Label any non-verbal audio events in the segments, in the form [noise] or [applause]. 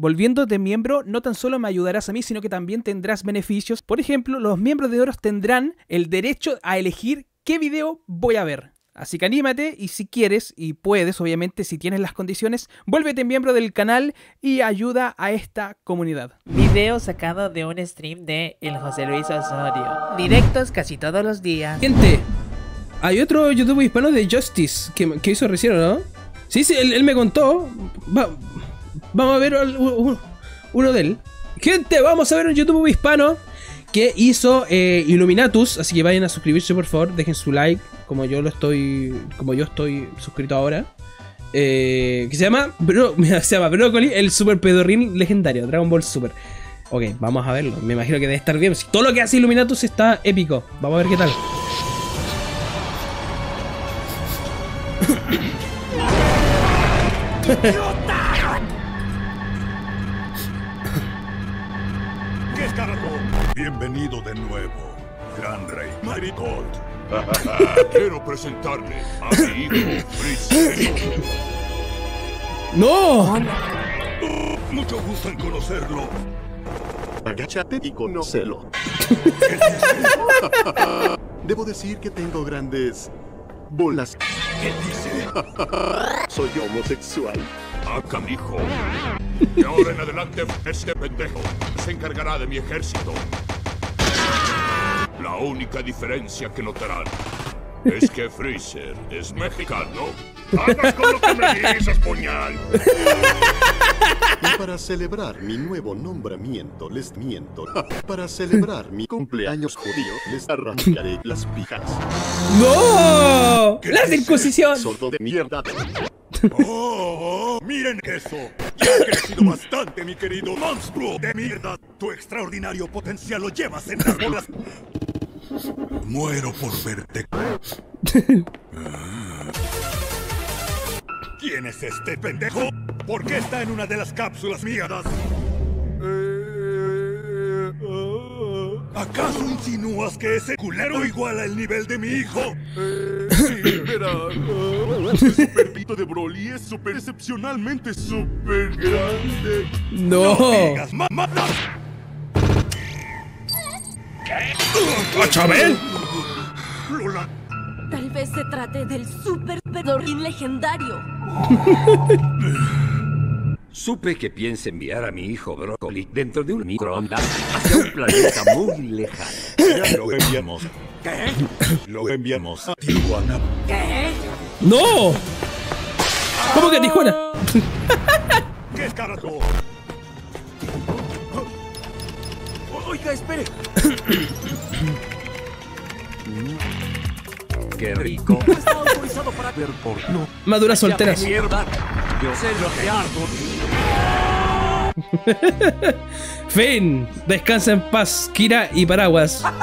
Volviéndote miembro, no tan solo me ayudarás a mí, sino que también tendrás beneficios. Por ejemplo, los miembros de Oros tendrán el derecho a elegir qué video voy a ver. Así que anímate y si quieres y puedes, obviamente, si tienes las condiciones, vuélvete miembro del canal y ayuda a esta comunidad. Video sacado de un stream de el José Luis Osorio. Directos casi todos los días. Gente, hay otro youtuber hispano de Justice que, que hizo recién, ¿no? Sí, sí, él, él me contó. Va- vamos a ver uno de él. Gente, vamos a ver un youtuber hispano que hizo eh, Illuminatus. Así que vayan a suscribirse, por favor. Dejen su like, como yo lo estoy, como yo estoy suscrito ahora. Eh, que se llama, Bro- [laughs] se llama Broccoli, el super pedorrín legendario, Dragon Ball Super. Ok, vamos a verlo. Me imagino que debe estar bien. Todo lo que hace Illuminatus está épico. Vamos a ver qué tal. [laughs] Bienvenido de nuevo, Gran Rey Marigold. [laughs] Quiero presentarle a mi hijo Freezer. ¡No! Mucho gusto en conocerlo. Agáchate y conócelo. [laughs] Debo decir que tengo grandes bolas. ¿Qué dice? Soy homosexual. Acá, mijo. De ahora en adelante, este pendejo se encargará de mi ejército. La única diferencia que notarán es que Freezer es mexicano. ¡Hagas con lo que me dices, puñal! Y para celebrar mi nuevo nombramiento, les miento. Para celebrar mi cumpleaños judío, les arrancaré las pijas. ¡No! ¡La circuncisión! Sordo de mierda. ¡Oh! ¡Miren eso! Ya ha crecido bastante, mi querido monstruo de mierda. Tu extraordinario potencial lo llevas en las bolas. Muero por verte. Ah. [laughs] ¿Quién es este pendejo? ¿Por qué está en una de las cápsulas mías? Ah. ¿Acaso insinúas que ese culero iguala el nivel de mi hijo? sí, verá. Ese superpito de Broly es super excepcionalmente super grande. ¡No! digas mamadas. ¡A Chabel! Lola, Tal vez se trate del super pedorín legendario. [laughs] Supe que piensa enviar a mi hijo Broccoli dentro de un microondas hacia un planeta muy lejano. [coughs] ya lo enviamos. ¿Qué? Lo enviamos a Tijuana. ¡No! ¿Cómo que Tijuana? ¿Qué carajo? Oiga, espere. [coughs] Qué rico. Está autorizado para ver porno. Maduras solteras. Mierda. Yo sé lo que hago. [laughs] Fin. Descansa en paz, Kira y Paraguas. [laughs]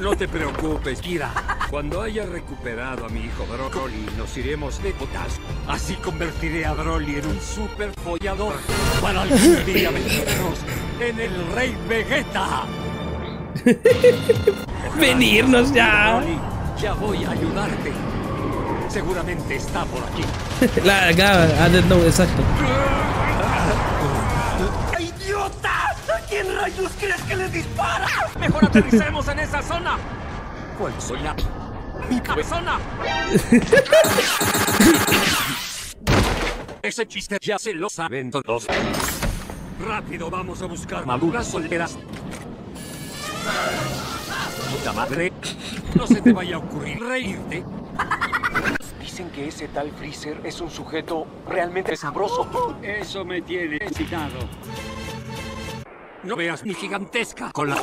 No te preocupes, Kira. Cuando haya recuperado a mi hijo Broccoli, nos iremos de botas. Así convertiré a Broly en un super follador para algún día meternos en el Rey Vegeta. [laughs] Venirnos ya. Broly, ya voy a ayudarte. Seguramente está por aquí. [laughs] La acá, Note, exacto. [laughs] rayos crees que le dispara? Mejor aterricemos en esa zona. ¿Cuál zona? ¡Mi cabezona! Ese chiste ya se lo saben todos. Rápido, vamos a buscar maduras solteras. Puta madre. No se te vaya a ocurrir reírte. Dicen que ese tal Freezer es un sujeto realmente sabroso. Eso me tiene excitado. No veas mi gigantesca cola.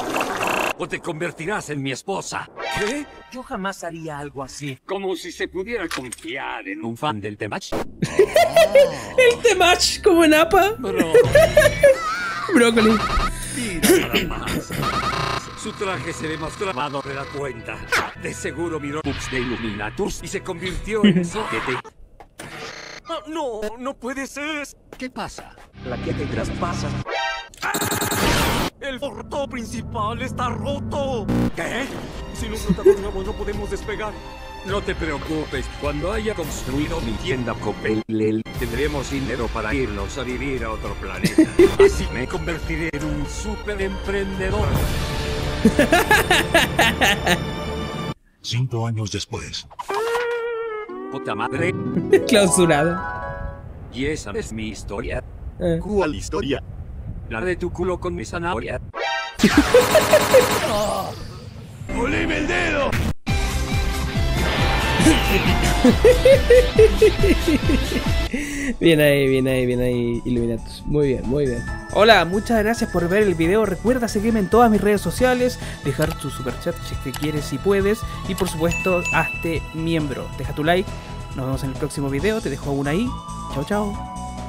O te convertirás en mi esposa. ¿Qué? Yo jamás haría algo así. Como si se pudiera confiar en un fan del Temach. [laughs] El Temach como en APA. Bro, [laughs] Brócoli. más. Su traje se ve más clavado de la cuenta. De seguro miró Ups de Illuminatus y se convirtió en soquete. Ah, no, no puede ser. ¿Qué pasa? La que te traspasa. El forto principal está roto. ¿Qué? Si no flotamos nuevo no podemos despegar. No te preocupes, cuando haya construido mi tienda Copelel, tendremos dinero para irnos a vivir a otro planeta. [laughs] Así me convertiré en un super emprendedor. [laughs] Cinco años después. Puta madre. [laughs] Clausurado. Y esa es mi historia. Eh. ¿Cuál historia? La de tu culo con mi zanahoria. [laughs] Bien ahí, bien ahí, bien ahí, Illuminatus. Muy bien, muy bien. Hola, muchas gracias por ver el video. Recuerda seguirme en todas mis redes sociales, dejar tu super chat si es que quieres y puedes. Y por supuesto, hazte miembro. Deja tu like. Nos vemos en el próximo video. Te dejo una ahí. Chao, chao.